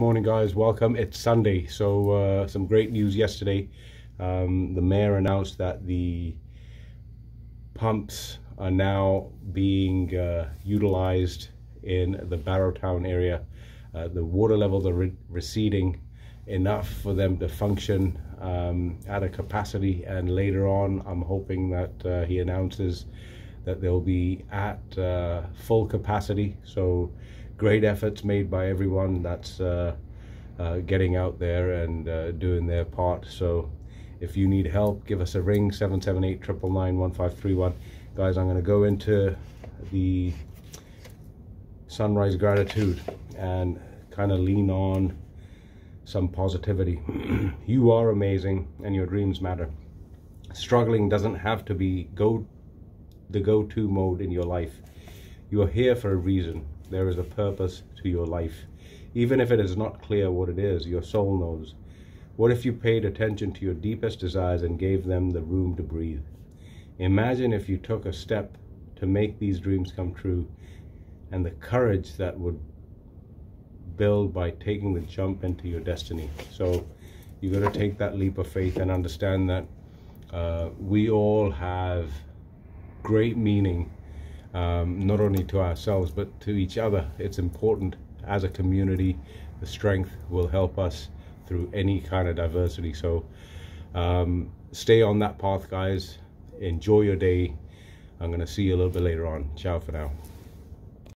morning guys. Welcome. It's sunday so uh, some great news yesterday. Um, the mayor announced that the pumps are now being uh, utilized in the barrowtown area. Uh, the water levels are re receding enough for them to function um, at a capacity. And later on I'm hoping that uh, he announces that they'll be at uh, full capacity. So great efforts made by everyone that's uh, uh, getting out there and uh, doing their part. So if you need help, give us a ring, 778-999-1531. Guys, I'm going to go into the sunrise gratitude and kind of lean on some positivity. you are amazing and your dreams matter. Struggling doesn't have to be go the go-to mode in your life. You are here for a reason there is a purpose to your life. Even if it is not clear what it is, your soul knows. What if you paid attention to your deepest desires and gave them the room to breathe? Imagine if you took a step to make these dreams come true and the courage that would build by taking the jump into your destiny. So you got to take that leap of faith and understand that uh, we all have great meaning um, not only to ourselves but to each other. It's important as a community. The strength will help us through any kind of diversity. So um, stay on that path, guys. Enjoy your day. I'm going to see you a little bit later on. Ciao for now.